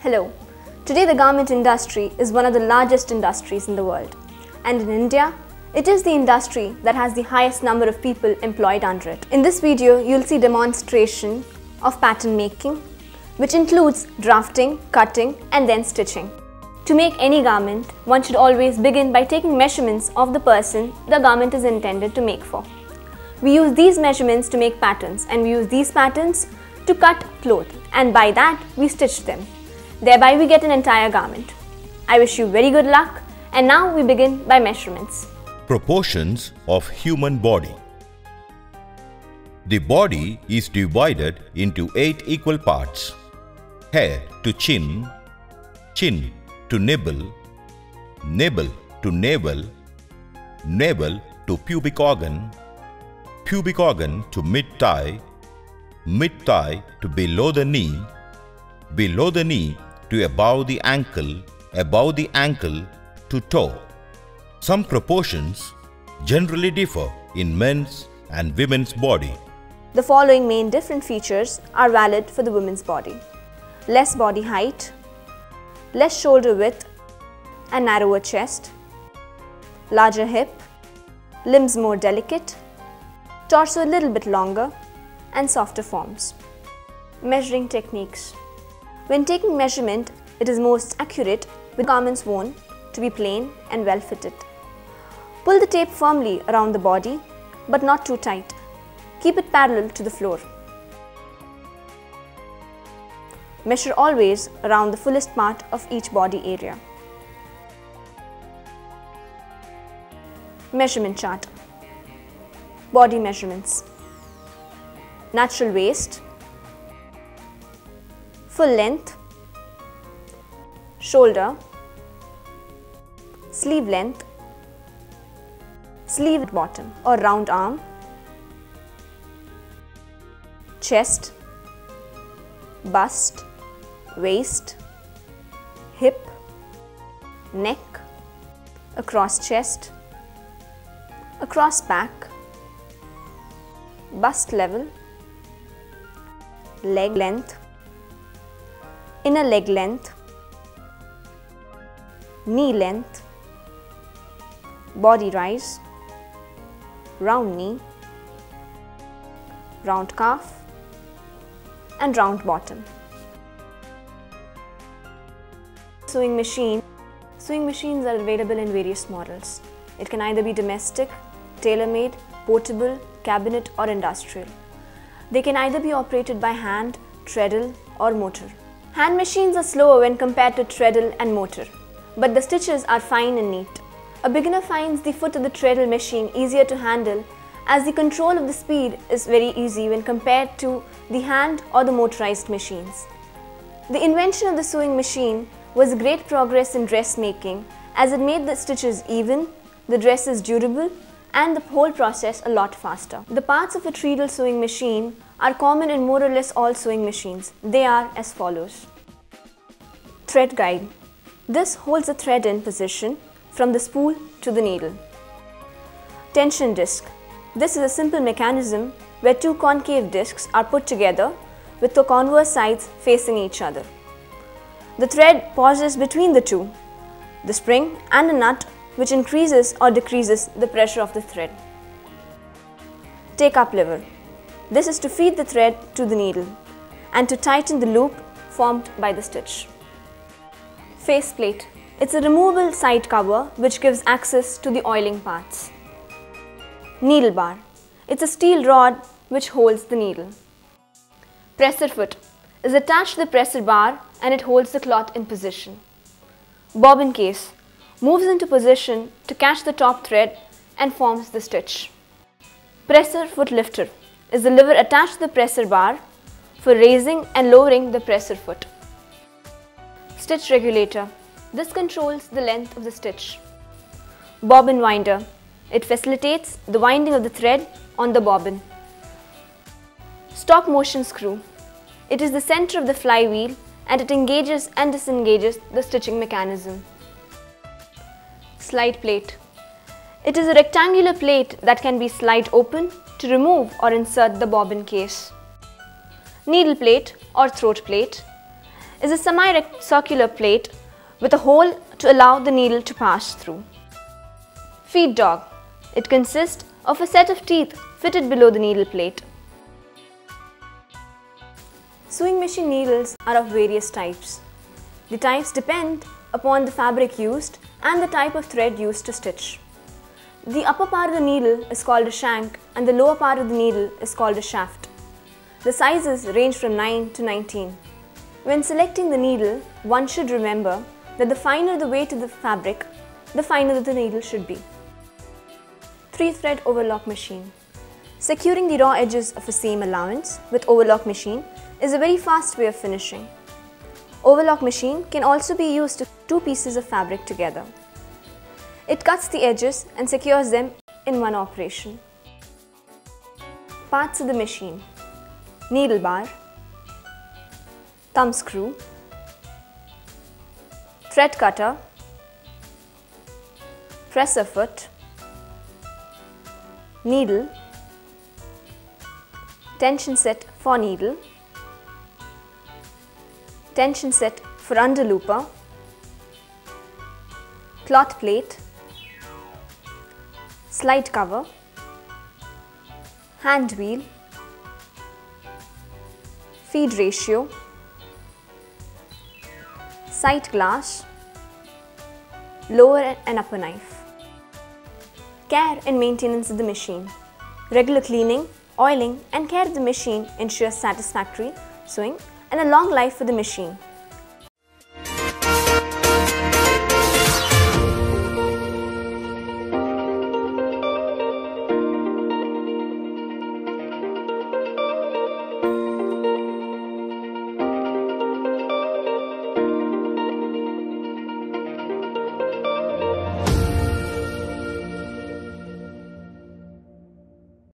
Hello. Today the garment industry is one of the largest industries in the world. And in India, it is the industry that has the highest number of people employed under it. In this video, you'll see demonstration of pattern making, which includes drafting, cutting and then stitching. To make any garment, one should always begin by taking measurements of the person the garment is intended to make for. We use these measurements to make patterns and we use these patterns to cut cloth and by that we stitch them. Thereby we get an entire garment. I wish you very good luck and now we begin by measurements. Proportions of human body. The body is divided into eight equal parts. Head to chin, chin to nipple, nipple to navel, navel to pubic organ, pubic organ to mid-thigh, mid-thigh to below the knee, below the knee to above the ankle, above the ankle to toe. Some proportions generally differ in men's and women's body. The following main different features are valid for the women's body. Less body height, less shoulder width and narrower chest, larger hip, limbs more delicate, torso a little bit longer and softer forms. Measuring techniques. When taking measurement, it is most accurate with garments worn to be plain and well fitted. Pull the tape firmly around the body but not too tight. Keep it parallel to the floor. Measure always around the fullest part of each body area. Measurement chart. Body measurements. Natural waist. Full length. Shoulder. Sleeve length. Sleeve bottom or round arm. Chest. Bust. Waist. Hip. Neck. Across chest across back, bust level, leg length, inner leg length, knee length, body rise, round knee, round calf and round bottom. Sewing machine. Sewing machines are available in various models. It can either be domestic, tailor-made, portable, cabinet or industrial. They can either be operated by hand, treadle or motor. Hand machines are slower when compared to treadle and motor, but the stitches are fine and neat. A beginner finds the foot of the treadle machine easier to handle as the control of the speed is very easy when compared to the hand or the motorized machines. The invention of the sewing machine was a great progress in dressmaking as it made the stitches even, the dress is durable and the whole process a lot faster. The parts of a treadle sewing machine are common in more or less all sewing machines. They are as follows. Thread guide. This holds the thread in position from the spool to the needle. Tension disc. This is a simple mechanism where two concave discs are put together with the convex sides facing each other. The thread pauses between the two. The spring and a nut which increases or decreases the pressure of the thread. Take up lever. This is to feed the thread to the needle and to tighten the loop formed by the stitch. Face plate. It's a removable side cover which gives access to the oiling parts. Needle bar. It's a steel rod which holds the needle. Presser foot is attached to the presser bar and it holds the cloth in position. Bobbin case moves into position to catch the top thread and forms the stitch. Presser foot lifter is the lever attached to the presser bar for raising and lowering the presser foot. Stitch regulator. This controls the length of the stitch. Bobbin winder. It facilitates the winding of the thread on the bobbin. Stop motion screw. It is the center of the flywheel and it engages and disengages the stitching mechanism. Slide plate. It is a rectangular plate that can be slide open to remove or insert the bobbin case. Needle plate or throat plate is a semi-circular plate with a hole to allow the needle to pass through. Feed dog. It consists of a set of teeth fitted below the needle plate. Sewing machine needles are of various types. The types depend upon the fabric used and the type of thread used to stitch. The upper part of the needle is called a shank and the lower part of the needle is called a shaft. The sizes range from 9 to 19. When selecting the needle, one should remember that the finer the weight of the fabric, the finer the needle should be. 3-thread overlock machine. Securing the raw edges of a seam allowance with overlock machine is a very fast way of finishing. Overlock machine can also be used to two pieces of fabric together. It cuts the edges and secures them in one operation. Parts of the machine Needle bar Thumb screw Thread cutter Presser foot Needle Tension set for needle tension set for under underlooper, cloth plate, slide cover, hand wheel, feed ratio, sight glass, lower and upper knife. Care and maintenance of the machine. Regular cleaning, oiling and care of the machine ensures satisfactory sewing and a long life for the machine.